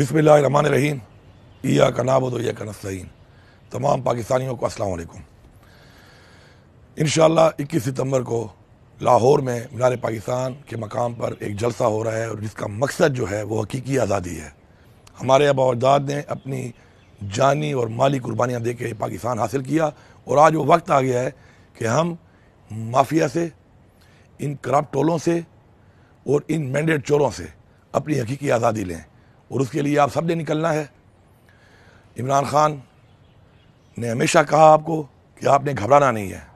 बिसमीम ईया का नाबद या का नस्तीन तमाम पाकिस्तानियों को अस्सलाम वालेकुम इन इक्कीस सितंबर को लाहौर में मीनार पाकिस्तान के मकाम पर एक जलसा हो रहा है और जिसका मकसद जो है, वो हकीकी आज़ादी है। हमारे अबाजाद ने अपनी जानी और माली कुर्बानियाँ दे के पाकिस्तान हासिल किया और आज वो वक्त आ गया है कि हम माफिया से, इन करप्ट टोलों से और इन मैंडेट चोरों से अपनी हकीकी आज़ादी लें। और उसके लिए आप सबने निकलना है। इमरान खान ने हमेशा कहा आपको कि आपने घबराना नहीं है।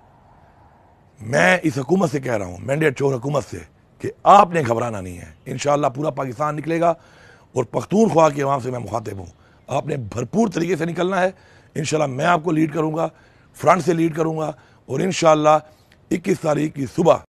मैं इस हुकूमत से कह रहा हूँ मैंडेट चोर हुकूमत से, कि आपने घबराना नहीं है। इन पूरा पाकिस्तान निकलेगा और पख्तूनख्वा के वहाँ से मैं मुखातिब हूँ। आपने भरपूर तरीके से निकलना है। इन मैं आपको लीड करूँगा फ्रंट से लीड करूँगा और इन इक्कीस तारीख की सुबह